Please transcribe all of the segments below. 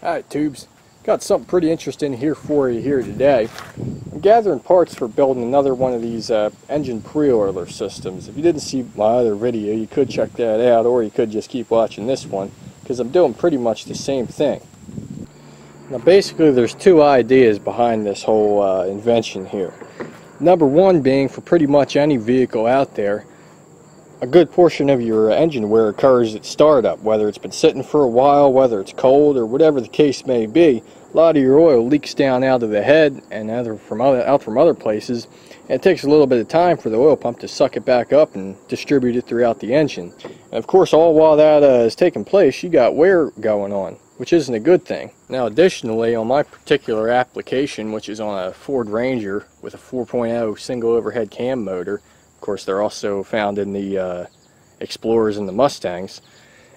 Alright tubes, got something pretty interesting here for you here today. I'm gathering parts for building another one of these uh, engine pre-oiler systems. If you didn't see my other video you could check that out or you could just keep watching this one because I'm doing pretty much the same thing. Now basically there's two ideas behind this whole uh, invention here. Number one being for pretty much any vehicle out there a good portion of your engine wear occurs at startup, whether it's been sitting for a while, whether it's cold, or whatever the case may be. A lot of your oil leaks down out of the head and other from other, out from other places. And it takes a little bit of time for the oil pump to suck it back up and distribute it throughout the engine. And of course, all while that uh, is taking place, you got wear going on, which isn't a good thing. Now, additionally, on my particular application, which is on a Ford Ranger with a 4.0 single overhead cam motor, course, they're also found in the uh, Explorers and the Mustangs.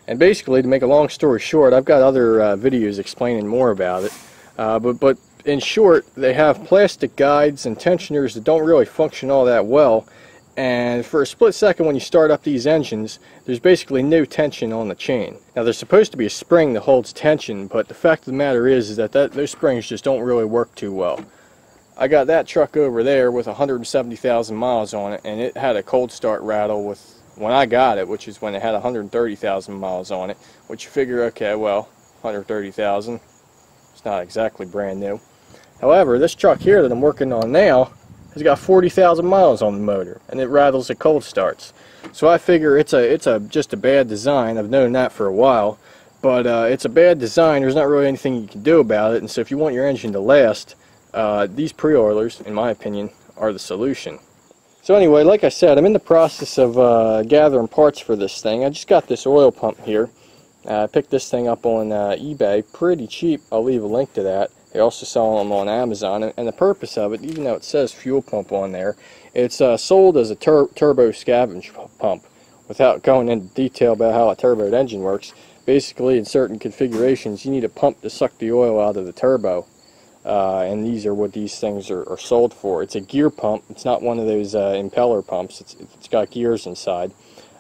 And basically, to make a long story short, I've got other uh, videos explaining more about it. Uh, but, but in short, they have plastic guides and tensioners that don't really function all that well. And for a split second when you start up these engines, there's basically no tension on the chain. Now there's supposed to be a spring that holds tension, but the fact of the matter is, is that, that those springs just don't really work too well. I got that truck over there with 170,000 miles on it, and it had a cold start rattle with when I got it, which is when it had 130,000 miles on it. Which you figure, okay, well, 130,000, it's not exactly brand new. However, this truck here that I'm working on now has got 40,000 miles on the motor, and it rattles at cold starts. So I figure it's a it's a just a bad design. I've known that for a while, but uh, it's a bad design. There's not really anything you can do about it. And so if you want your engine to last, uh, these pre-oilers, in my opinion, are the solution. So anyway, like I said, I'm in the process of uh, gathering parts for this thing. I just got this oil pump here. Uh, I picked this thing up on uh, eBay, pretty cheap. I'll leave a link to that. They also sell them on Amazon, and the purpose of it, even though it says fuel pump on there, it's uh, sold as a tur turbo scavenge pump. Without going into detail about how a turbo engine works, basically in certain configurations, you need a pump to suck the oil out of the turbo uh, and these are what these things are, are, sold for. It's a gear pump. It's not one of those uh, impeller pumps. It's, it's got gears inside.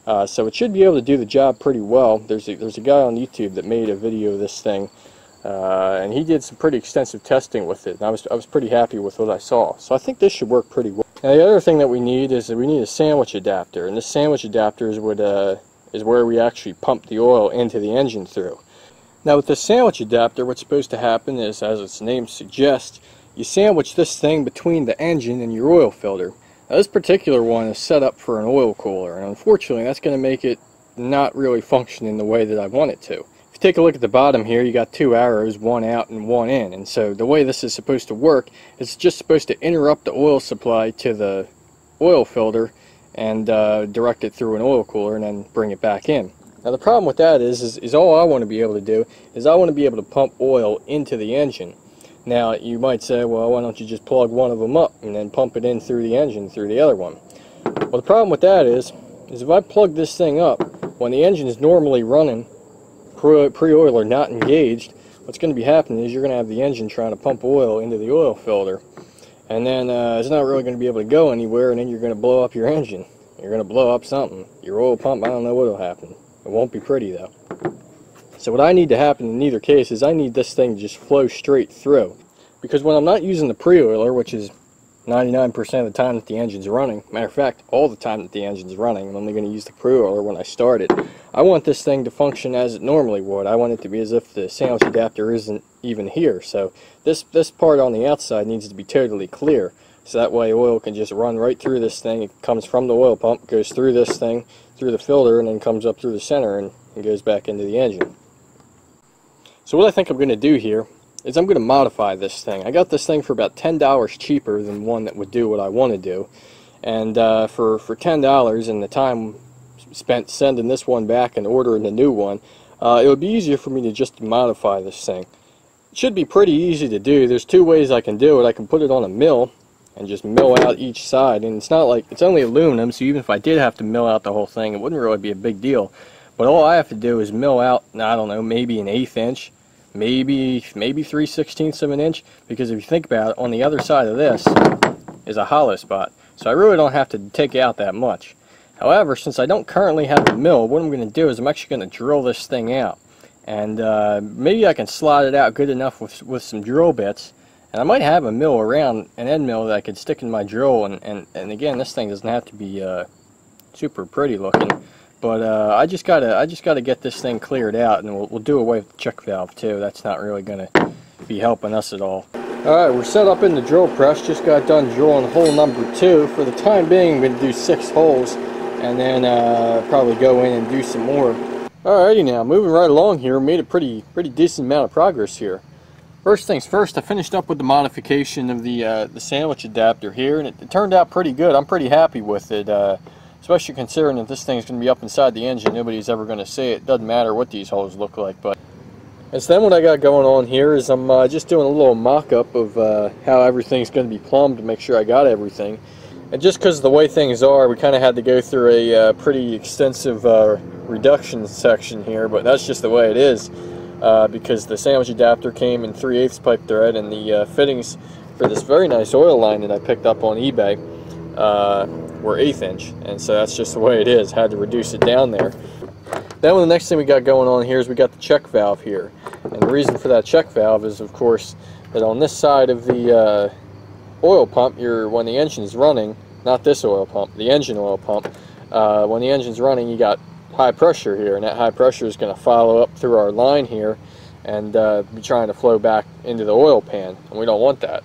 Uh, so it should be able to do the job pretty well. There's a, there's a guy on YouTube that made a video of this thing, uh, and he did some pretty extensive testing with it. And I was, I was pretty happy with what I saw. So I think this should work pretty well. Now the other thing that we need is that we need a sandwich adapter, and this sandwich adapter is, what, uh, is where we actually pump the oil into the engine through. Now with the sandwich adapter, what's supposed to happen is, as its name suggests, you sandwich this thing between the engine and your oil filter. Now this particular one is set up for an oil cooler, and unfortunately that's going to make it not really function in the way that I want it to. If you take a look at the bottom here, you got two arrows, one out and one in, and so the way this is supposed to work, is it's just supposed to interrupt the oil supply to the oil filter and uh, direct it through an oil cooler and then bring it back in. Now the problem with that is, is, is all I want to be able to do is I want to be able to pump oil into the engine. Now you might say, well, why don't you just plug one of them up and then pump it in through the engine through the other one? Well, the problem with that is, is if I plug this thing up when the engine is normally running, pre-oiler not engaged, what's going to be happening is you're going to have the engine trying to pump oil into the oil filter, and then uh, it's not really going to be able to go anywhere, and then you're going to blow up your engine. You're going to blow up something. Your oil pump, I don't know what will happen. It won't be pretty though. So what I need to happen in either case is I need this thing to just flow straight through. Because when I'm not using the pre-oiler, which is 99% of the time that the engine's running, matter of fact, all the time that the engine's running, I'm only going to use the pre-oiler when I start it. I want this thing to function as it normally would. I want it to be as if the sandwich adapter isn't even here. So this, this part on the outside needs to be totally clear. So that way oil can just run right through this thing. It comes from the oil pump, goes through this thing, through the filter, and then comes up through the center and, and goes back into the engine. So what I think I'm going to do here is I'm going to modify this thing. I got this thing for about $10 cheaper than one that would do what I want to do. And uh, for, for $10 and the time spent sending this one back and ordering a new one, uh, it would be easier for me to just modify this thing. It should be pretty easy to do. There's two ways I can do it. I can put it on a mill and just mill out each side. And it's not like, it's only aluminum, so even if I did have to mill out the whole thing, it wouldn't really be a big deal. But all I have to do is mill out, I don't know, maybe an eighth inch, maybe maybe 3 sixteenths of an inch, because if you think about it, on the other side of this is a hollow spot. So I really don't have to take out that much. However, since I don't currently have a mill, what I'm going to do is I'm actually going to drill this thing out. and uh, maybe I can slot it out good enough with, with some drill bits and I might have a mill around, an end mill that I could stick in my drill and, and, and again this thing doesn't have to be uh, super pretty looking but uh, I just gotta I just gotta get this thing cleared out and we'll, we'll do away with the check valve too. That's not really gonna be helping us at all. Alright we're set up in the drill press. Just got done drilling hole number two. For the time being I'm gonna do six holes and then uh, probably go in and do some more. Alrighty now moving right along here. Made a pretty pretty decent amount of progress here First things first, I finished up with the modification of the uh, the sandwich adapter here, and it, it, turned out pretty good. I'm pretty happy with it. Uh, especially considering that this thing's going to be up inside the engine nobody's ever going to see it doesn't matter what these holes look like but and so then what I got going on here is I'm uh, just doing a little mock-up of uh, how everything's going to be plumbed to make sure I got everything and just because the way things are we kind of had to go through a uh, pretty extensive uh, reduction section here but that's just the way it is uh, because the sandwich adapter came in 3 8 pipe thread and the uh, fittings for this very nice oil line that I picked up on eBay were eighth inch and so that's just the way it is. Had to reduce it down there. Then the next thing we got going on here is we got the check valve here. And the reason for that check valve is of course that on this side of the uh, oil pump you're when the engine is running not this oil pump the engine oil pump uh, when the engine's running you got high pressure here and that high pressure is going to follow up through our line here and uh, be trying to flow back into the oil pan and we don't want that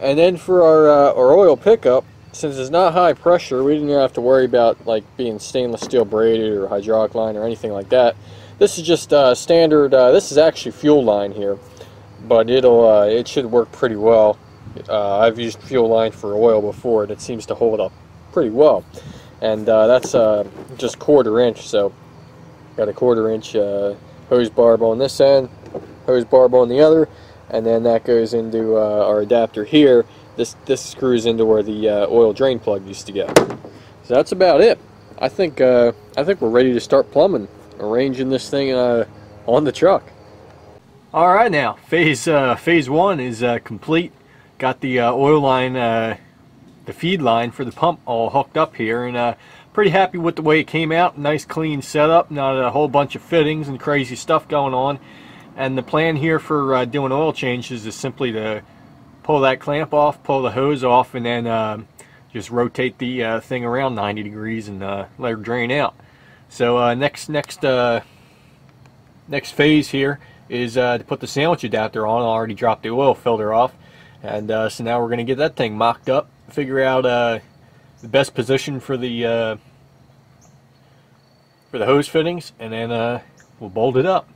and then for our, uh, our oil pickup since it's not high pressure, we didn't have to worry about like being stainless steel braided or hydraulic line or anything like that. This is just uh, standard. Uh, this is actually fuel line here, but it'll uh, it should work pretty well. Uh, I've used fuel line for oil before, and it seems to hold up pretty well. And uh, that's uh, just quarter inch, so got a quarter inch hose barb on this end, hose barb on the other, and then that goes into our adapter here this this screws into where the uh, oil drain plug used to go. So that's about it. I think uh, I think we're ready to start plumbing, arranging this thing uh, on the truck. All right, now phase uh, phase one is uh, complete. Got the uh, oil line, the feed line for the pump all hooked up here, and pretty happy with the way it came out. Nice clean setup, not a whole bunch of fittings and crazy stuff going on. And the plan here for doing oil changes is simply to pull that clamp off, pull the hose off, and then uh, just rotate the uh, thing around 90 degrees and uh, let it drain out. So uh, next next uh, next phase here is uh, to put the sandwich adapter on. I already dropped the oil filter off, and so now we're going to get that thing mocked up, figure out the best position for the for the hose fittings, and then we'll bolt it up.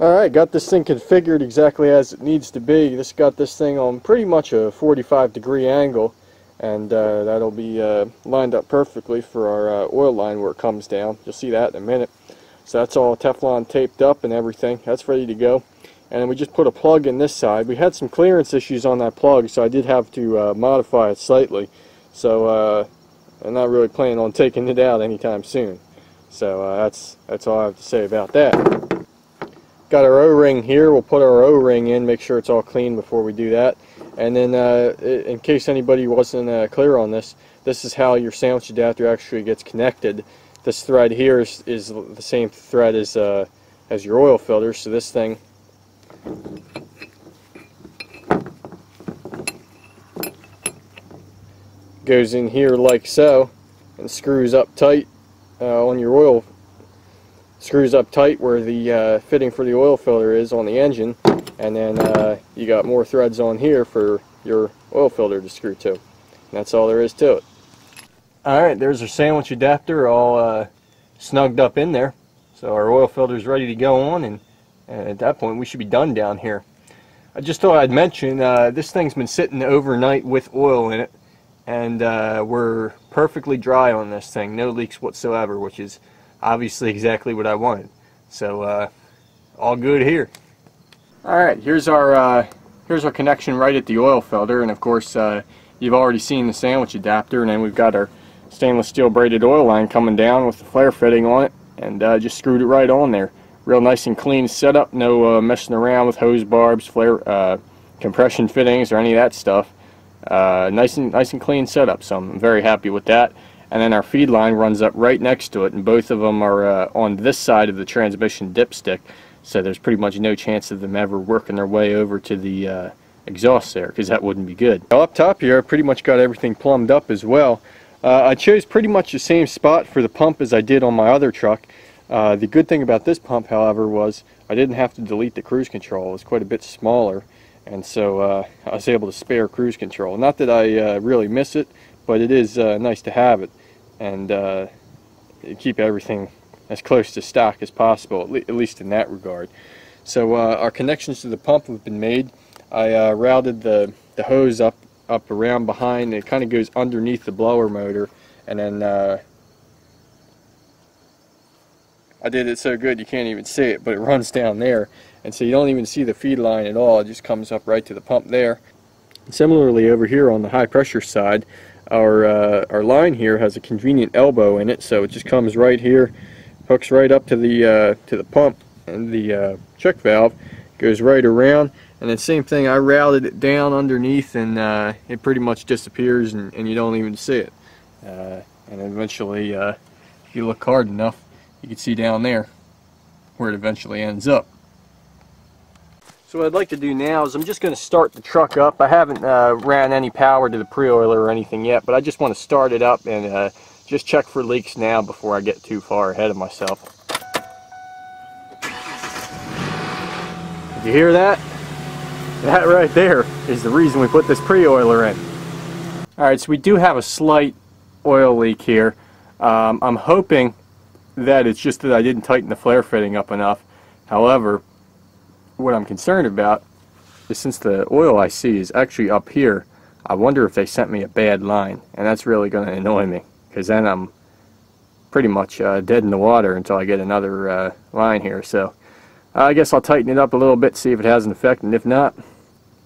Alright, got this thing configured exactly as it needs to be. This got this thing on pretty much a 45 degree angle and uh, that'll be uh, lined up perfectly for our uh, oil line where it comes down. You'll see that in a minute. So that's all Teflon taped up and everything. That's ready to go. And we just put a plug in this side. We had some clearance issues on that plug so I did have to uh, modify it slightly. So uh, I'm not really planning on taking it out anytime soon. So uh, that's, that's all I have to say about that. Got our O-ring here. We'll put our O-ring in, make sure it's all clean before we do that. And then uh, in case anybody wasn't uh, clear on this, this is how your sandwich adapter actually gets connected. This thread here is, is the same thread as, uh, as your oil filter. So this thing goes in here like so and screws up tight uh, on your oil screws up tight where the uh, fitting for the oil filter is on the engine and then uh, you got more threads on here for your oil filter to screw to. And that's all there is to it. Alright, there's our sandwich adapter all uh, snugged up in there. So our oil filter is ready to go on and, and, at that point we should be done down here. I just thought I'd mention uh, this thing's been sitting overnight with oil in it and uh, we're perfectly dry on this thing. No leaks whatsoever which is obviously exactly what I wanted. So uh, all good here. All right, here's our uh, here's our connection right at the oil filter, and of course uh, you've already seen the sandwich adapter, and then we've got our stainless steel braided oil line coming down with the flare fitting on it, and uh, just screwed it right on there. Real nice and clean setup, no uh, messing around with hose barbs, flare uh, compression fittings, or any of that stuff. nice and nice and clean setup, so I'm very happy with that. and then our feed line runs up right next to it, and both of them are uh, on this side of the transmission dipstick, so there's pretty much no chance of them ever working their way over to the uh, exhaust there, because that wouldn't be good. Now up top here, I pretty much got everything plumbed up as well. Uh, I chose pretty much the same spot for the pump as I did on my other truck. Uh, the good thing about this pump, however, was I didn't have to delete the cruise control. It was quite a bit smaller, and so uh, I was able to spare cruise control. Not that I uh, really miss it, but it is uh, nice to have it and uh, keep everything as close to stock as possible, at, le at least in that regard. So uh, our connections to the pump have been made. I routed the, the hose up, up around behind. It kind of goes underneath the blower motor and then I did it so good you can't even see it, but it runs down there. And so you don't even see the feed line at all. It just comes up right to the pump there. Similarly over here on the high pressure side, our, uh, our line here has a convenient elbow in it, so it just comes right here, hooks right up to the, uh, to the pump, and the uh, check valve goes right around. And the same thing, I routed it down underneath, and uh, it pretty much disappears, and, and, you don't even see it. Uh, and eventually, uh, if you look hard enough, you can see down there where it eventually ends up. So what I'd like to do now is I'm just going to start the truck up. I haven't uh, ran any power to the pre-oiler or anything yet, but I just want to start it up and uh, just check for leaks now before I get too far ahead of myself. Did you hear that? That right there is the reason we put this pre-oiler in. Alright, so we do have a slight oil leak here. Um, I'm hoping that it's just that I didn't tighten the flare fitting up enough. However, what I'm concerned about is since the oil I see is actually up here, I wonder if they sent me a bad line, and that's really going to annoy me, because then I'm pretty much uh, dead in the water until I get another uh, line here. So I guess I'll tighten it up a little bit, see if it has an effect, and if not, I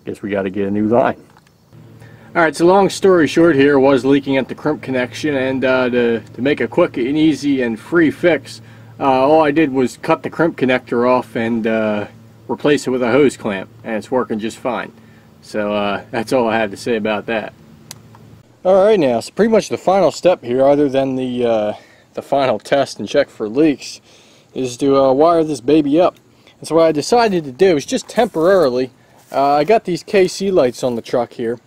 guess we got to get a new line. Alright, so long story short here was leaking at the crimp connection, and uh, to, to make a quick and easy and free fix, uh, all I did was cut the crimp connector off and uh, replace it with a hose clamp and it's working just fine. So uh, that's all I have to say about that. Alright now, so pretty much the final step here other than the, uh, the final test and check for leaks is to uh, wire this baby up. And so what I decided to do is just temporarily, I got these KC lights on the truck here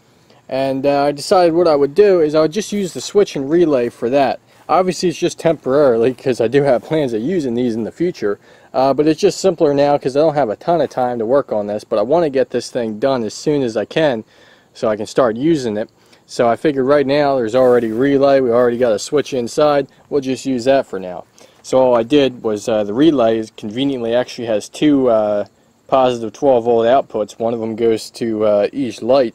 and uh, I decided what I would do is I would just use the switch and relay for that. Obviously it's just temporarily because I do have plans of using these in the future uh, but it's just simpler now because I don't have a ton of time to work on this, but I want to get this thing done as soon as I can so I can start using it. So I figured right now there's already relay, we already got a switch inside, we'll just use that for now. So all I did was uh, the relay conveniently actually has two uh, positive 12 volt outputs. One of them goes to uh, each light.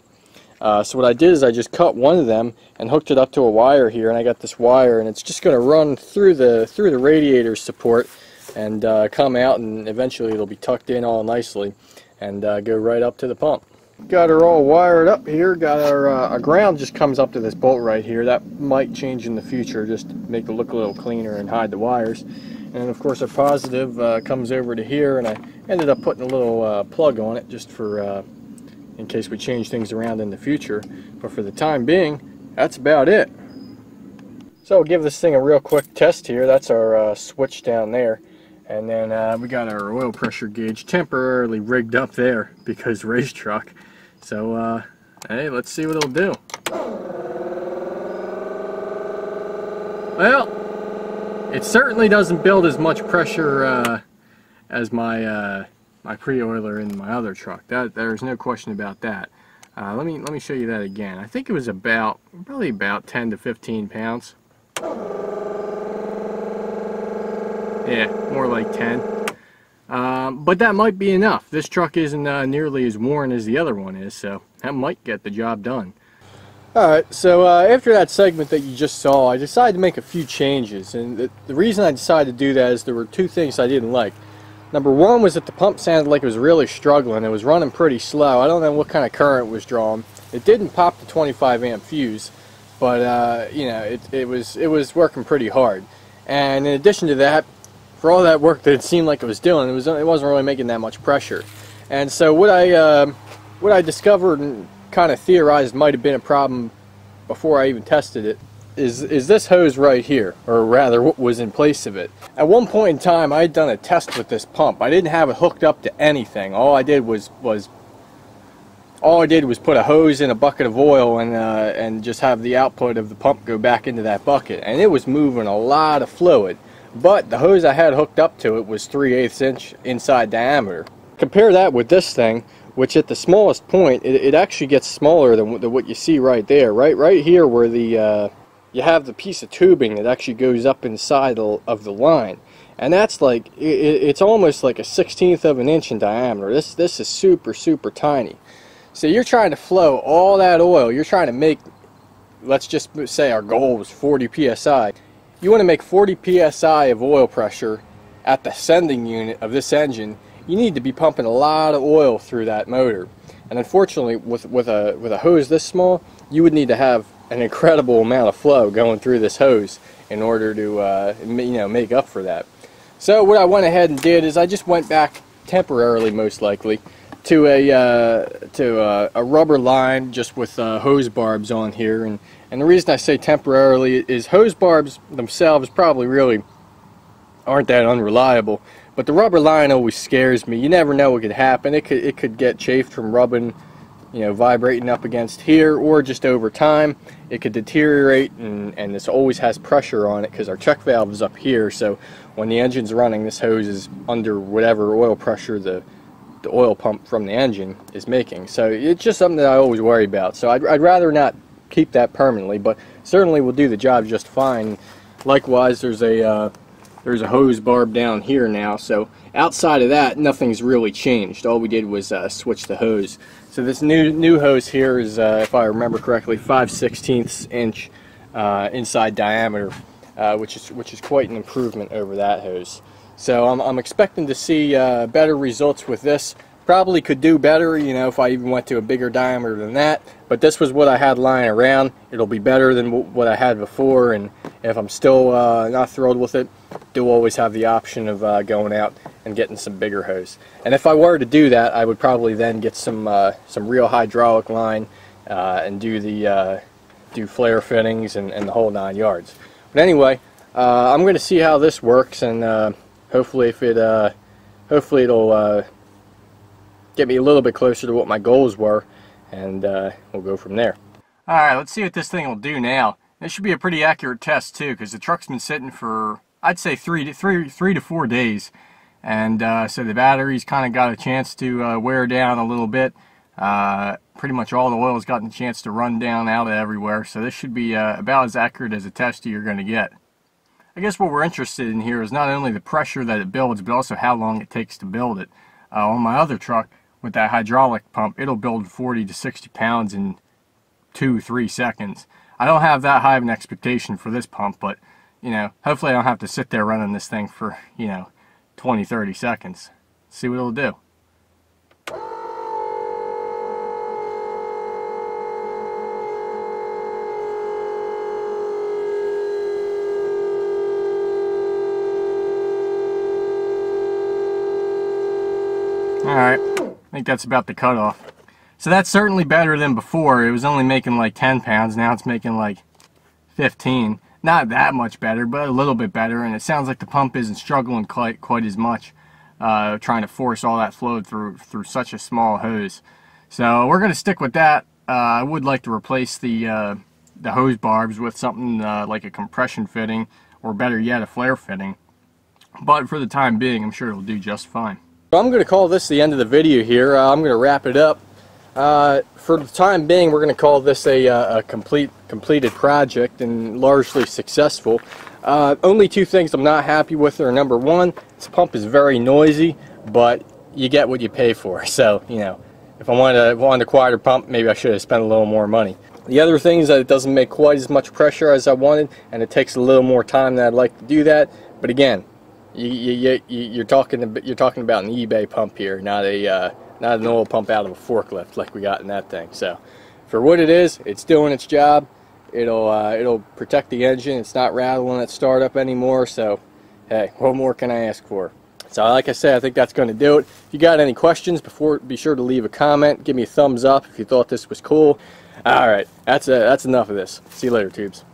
Uh, so what I did is I just cut one of them and hooked it up to a wire here and I got this wire and it's just going to run through the through the radiator support and uh, come out and eventually it'll be tucked in all nicely and uh, go right up to the pump. Got her all wired up here, got our, uh, ground just comes up to this bolt right here. That might change in the future just make it look a little cleaner and hide the wires. And of course our positive uh, comes over to here and I ended up putting a little uh, plug on it just for uh, in case we change things around in the future. But for the time being, that's about it. So give this thing a real quick test here. That's our switch down there. And then uh, we got our oil pressure gauge temporarily rigged up there because race truck. So, uh, hey, let's see what it'll do. Well, it certainly doesn't build as much pressure uh, as my uh, my pre-oiler in my other truck. That there's no question about that. Uh, let me let me show you that again. I think it was about probably about 10 to 15 pounds. Yeah, more like 10. Um, but that might be enough. This truck isn't uh, nearly as worn as the other one is, so that might get the job done. Alright, so uh, after that segment that you just saw, I decided to make a few changes. And the, the reason I decided to do that is there were two things I didn't like. Number one was that the pump sounded like it was really struggling. It was running pretty slow. I don't know what kind of current was drawn. It didn't pop the 25 amp fuse, but uh, you know, it, it was it was working pretty hard. And in addition to that, for all that work that it seemed like it was doing, it was it wasn't really making that much pressure. And so what I uh, what I discovered and kind of theorized might have been a problem before I even tested it is, is this hose right here, or rather what was in place of it. At one point in time I had done a test with this pump. I didn't have it hooked up to anything. All I did was, was all I did was put a hose in a bucket of oil and, uh, and just have the output of the pump go back into that bucket. And it was moving a lot of fluid. But the hose I had hooked up to it was 3 8 inch inside diameter. Compare that with this thing, which at the smallest point, it, it actually gets smaller than, than, what you see right there. Right right here where the uh, you have the piece of tubing that actually goes up inside of the line. And that's like, it's almost like a 16th of an inch in diameter. This, this is super, super tiny. So you're trying to flow all that oil. You're trying to make, let's just say our goal was 40 psi. You want to make 40 psi of oil pressure at the sending unit of this engine. You need to be pumping a lot of oil through that motor. And unfortunately, with, with, a, with a hose this small, you would need to have an incredible amount of flow going through this hose in order to uh, you know make up for that. So what I went ahead and did is I just went back temporarily, most likely, to a uh, to a, a, rubber line just with uh, hose barbs on here. And and the reason I say temporarily is hose barbs themselves probably really aren't that unreliable but the rubber line always scares me. You never know what could happen. It could it could get chafed from rubbing you know vibrating up against here or just over time it could deteriorate and, and this always has pressure on it because our check valve is up here so when the engine's running this hose is under whatever oil pressure the the oil pump from the engine is making. So it's just something that I always worry about. So I'd, I'd rather not keep that permanently, but certainly will do the job just fine. Likewise, there's a uh, there's a hose barb down here now. So outside of that, nothing's really changed. All we did was uh, switch the hose. So this new new hose here is, uh, if I remember correctly, 5 16ths inch uh, inside diameter, uh, which is which is quite an improvement over that hose. So I'm, I'm expecting to see uh, better results with this. Probably could do better, you know, if I even went to a bigger diameter than that. But this was what I had lying around. It'll be better than what I had before. And if I'm still uh, not thrilled with it, do always have the option of uh, going out and getting some bigger hose. And if I were to do that, I would probably then get some uh, some real hydraulic line uh, and do the uh, do flare fittings and, and, the whole nine yards. But anyway, I'm going to see how this works and hopefully if it uh, hopefully it'll uh, get me a little bit closer to what my goals were and uh, we'll go from there. Alright, let's see what this thing will do now. This should be a pretty accurate test too because the truck's been sitting for I'd say three to, three, three to four days and uh, so the battery's kind of got a chance to uh, wear down a little bit. Uh, pretty much all the oil's gotten a chance to run down out of everywhere so this should be about as accurate as a test you're going to get. I guess what we're interested in here is not only the pressure that it builds, but also how long it takes to build it. Uh, on my other truck, with that hydraulic pump, it'll build 40 to 60 pounds in two, three seconds. I don't have that high of an expectation for this pump, but, you know, hopefully I don't have to sit there running this thing for, you know, 20, 30 seconds. See what it'll do. Alright, I think that's about the cutoff. So that's certainly better than before. It was only making like 10 pounds, now it's making like 15. Not that much better, but a little bit better, and it sounds like the pump isn't struggling quite quite as much, uh, trying to force all that flow through through such a small hose. So we're going to stick with that. Uh, I would like to replace the uh, the hose barbs with something uh, like a compression fitting, or better yet, a flare fitting. But for the time being, I'm sure it'll do just fine. I'm going to call this the end of the video here. Uh, I'm going to wrap it up. Uh, for the time being, we're going to call this a, uh, a complete completed project and largely successful. Uh, only two things I'm not happy with are number one, this pump is very noisy, but you get what you pay for. So, you know, if I wanted a, wanted a quieter pump, maybe I should have spent a little more money. The other thing is that it doesn't make quite as much pressure as I wanted, and it takes a little more time than I'd like to do that. But again, you, you, you, are talking you're talking about an eBay pump here, not a uh, not an oil pump out of a forklift like we got in that thing. So, for what it is, it's doing its job. It'll uh, it'll protect the engine. It's not rattling at startup anymore. So, hey, what more can I ask for? So, like I said, I think that's going to do it. If you got any questions, before be sure to leave a comment. Give me a thumbs up if you thought this was cool. All right, that's a, uh, that's enough of this. See you later, tubes.